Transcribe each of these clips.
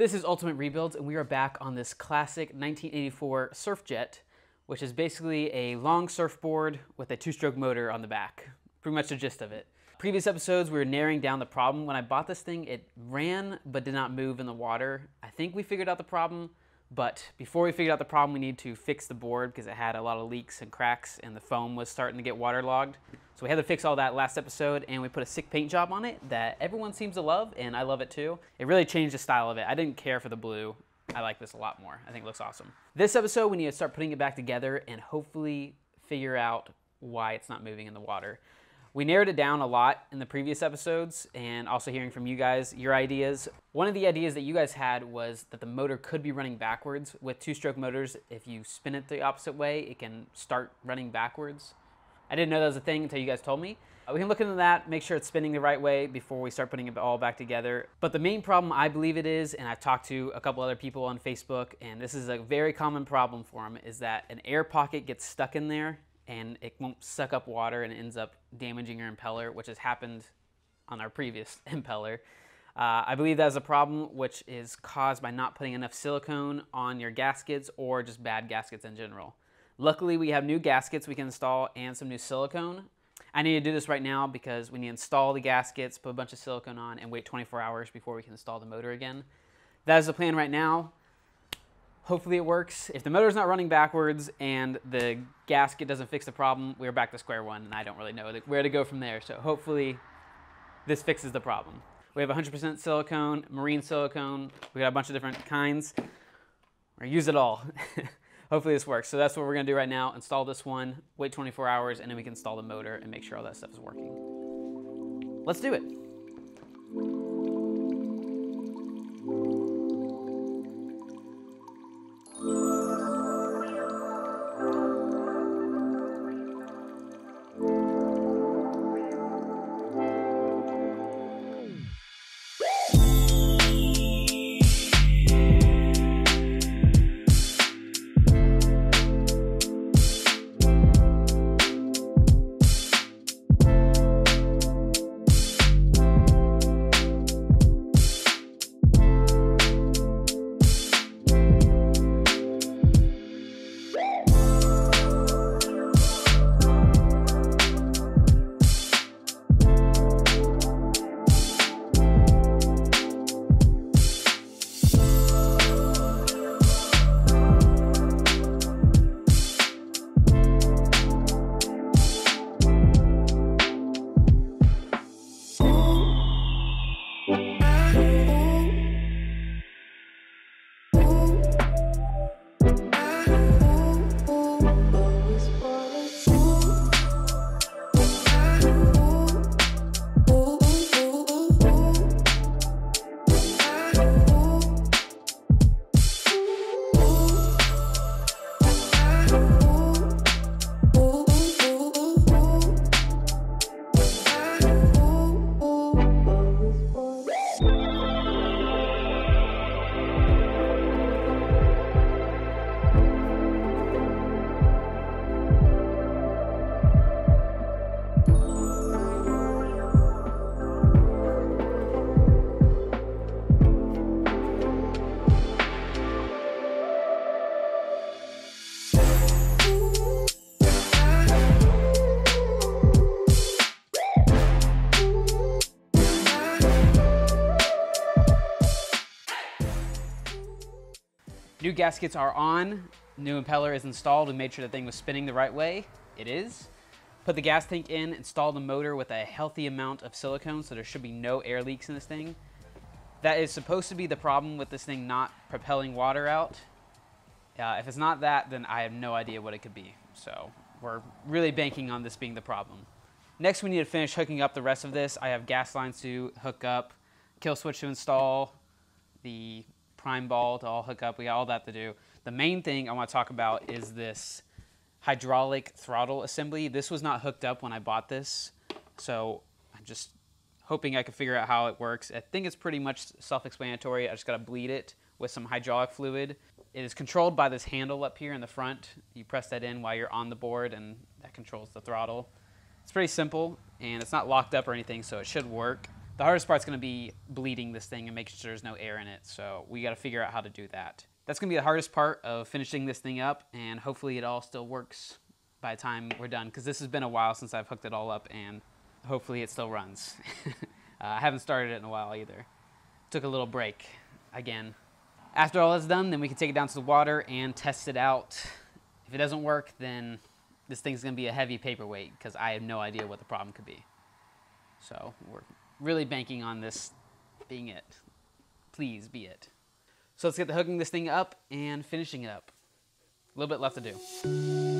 This is Ultimate Rebuilds, and we are back on this classic 1984 surf jet, which is basically a long surfboard with a two-stroke motor on the back. Pretty much the gist of it. Previous episodes, we were narrowing down the problem. When I bought this thing, it ran but did not move in the water. I think we figured out the problem, but before we figured out the problem, we need to fix the board because it had a lot of leaks and cracks and the foam was starting to get waterlogged. So we had to fix all that last episode and we put a sick paint job on it that everyone seems to love and I love it too. It really changed the style of it. I didn't care for the blue. I like this a lot more. I think it looks awesome. This episode, we need to start putting it back together and hopefully figure out why it's not moving in the water. We narrowed it down a lot in the previous episodes and also hearing from you guys your ideas. One of the ideas that you guys had was that the motor could be running backwards. With two-stroke motors, if you spin it the opposite way, it can start running backwards. I didn't know that was a thing until you guys told me. Uh, we can look into that, make sure it's spinning the right way before we start putting it all back together. But the main problem I believe it is, and I've talked to a couple other people on Facebook, and this is a very common problem for them, is that an air pocket gets stuck in there and it won't suck up water and ends up damaging your impeller, which has happened on our previous impeller. Uh, I believe that is a problem which is caused by not putting enough silicone on your gaskets or just bad gaskets in general. Luckily, we have new gaskets we can install and some new silicone. I need to do this right now because we need to install the gaskets, put a bunch of silicone on, and wait 24 hours before we can install the motor again. That is the plan right now. Hopefully it works. If the motor's not running backwards and the gasket doesn't fix the problem, we're back to square one and I don't really know where to go from there. So hopefully this fixes the problem. We have 100% silicone, marine silicone. We got a bunch of different kinds. Or use it all. hopefully this works. So that's what we're gonna do right now. Install this one, wait 24 hours, and then we can install the motor and make sure all that stuff is working. Let's do it. New gaskets are on. New impeller is installed. We made sure the thing was spinning the right way. It is. Put the gas tank in, install the motor with a healthy amount of silicone, so there should be no air leaks in this thing. That is supposed to be the problem with this thing not propelling water out. Uh, if it's not that, then I have no idea what it could be. So we're really banking on this being the problem. Next, we need to finish hooking up the rest of this. I have gas lines to hook up, kill switch to install, the prime ball to all hook up. We got all that to do. The main thing I want to talk about is this hydraulic throttle assembly. This was not hooked up when I bought this, so I'm just hoping I can figure out how it works. I think it's pretty much self-explanatory. I just got to bleed it with some hydraulic fluid. It is controlled by this handle up here in the front. You press that in while you're on the board and that controls the throttle. It's pretty simple and it's not locked up or anything, so it should work. The hardest part's gonna be bleeding this thing and making sure there's no air in it. So we gotta figure out how to do that. That's gonna be the hardest part of finishing this thing up and hopefully it all still works by the time we're done because this has been a while since I've hooked it all up and hopefully it still runs. uh, I haven't started it in a while either. Took a little break again. After all is done, then we can take it down to the water and test it out. If it doesn't work, then this thing's gonna be a heavy paperweight because I have no idea what the problem could be. So we're really banking on this being it. Please be it. So let's get the hooking this thing up and finishing it up. A little bit left to do.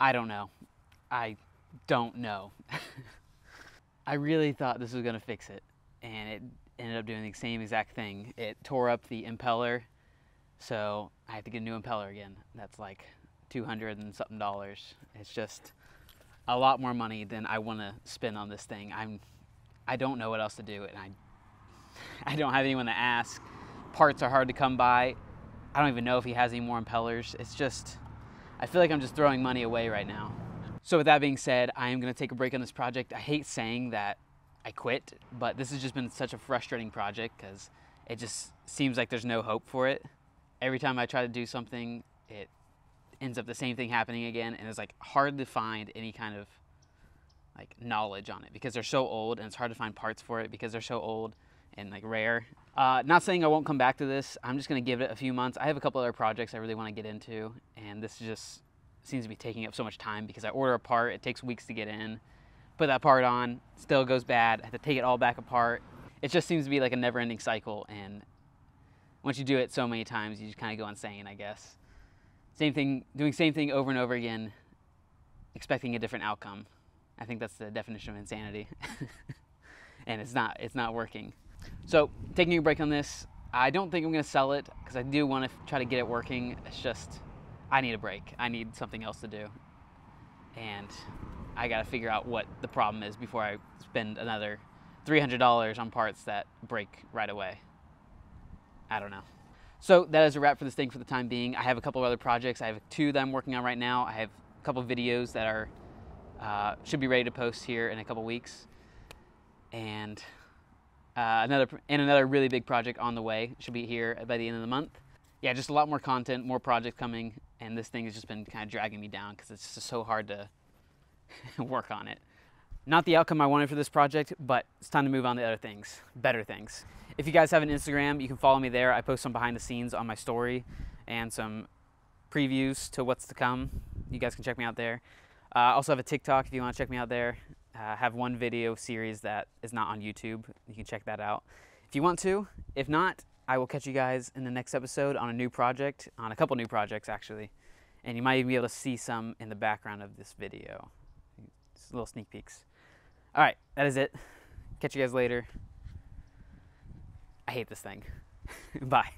I don't know. I don't know. I really thought this was to fix it, and it ended up doing the same exact thing. It tore up the impeller, so I have to get a new impeller again. That's like 200 and something dollars. It's just a lot more money than I want to spend on this thing. I'm I don't know what else to do and I I don't have anyone to ask. Parts are hard to come by. I don't even know if he has any more impellers. It's just I feel like I'm just throwing money away right now. So with that being said, I am gonna take a break on this project. I hate saying that I quit, but this has just been such a frustrating project because it just seems like there's no hope for it. Every time I try to do something, it ends up the same thing happening again, and it's like hard to find any kind of like knowledge on it because they're so old, and it's hard to find parts for it because they're so old and like rare. Uh, not saying I won't come back to this. I'm just gonna give it a few months. I have a couple other projects I really want to get into, and this just seems to be taking up so much time because I order a part, it takes weeks to get in, put that part on, still goes bad. I have to take it all back apart. It just seems to be like a never-ending cycle, and once you do it so many times, you just kind of go insane, I guess. Same thing, doing same thing over and over again. expecting a different outcome. I think that's the definition of insanity. and it's not it's not working. So, taking a break on this, I don't think I'm going to sell it because I do want to try to get it working. It's just I need a break. I need something else to do. And I got to figure out what the problem is before I spend another $300 on parts that break right away. I don't know. So that is a wrap for this thing for the time being. I have a couple of other projects. I have two that I'm working on right now. I have a couple videos that are uh, should be ready to post here in a couple weeks, and uh, another and another really big project on the way. Should be here by the end of the month. Yeah, just a lot more content, more projects coming, and this thing has just been kind of dragging me down because it's just so hard to work on it. Not the outcome I wanted for this project, but it's time to move on to other things, better things. If you guys have an Instagram, you can follow me there. I post some behind the scenes on my story and some previews to what's to come. You guys can check me out there. Uh, I also have a TikTok if you want to check me out there. Uh, have one video series that is not on YouTube. You can check that out if you want to. If not, I will catch you guys in the next episode on a new project, on a couple new projects actually. And you might even be able to see some in the background of this video. Just little sneak peeks. All right, that is it. Catch you guys later. I hate this thing. Bye.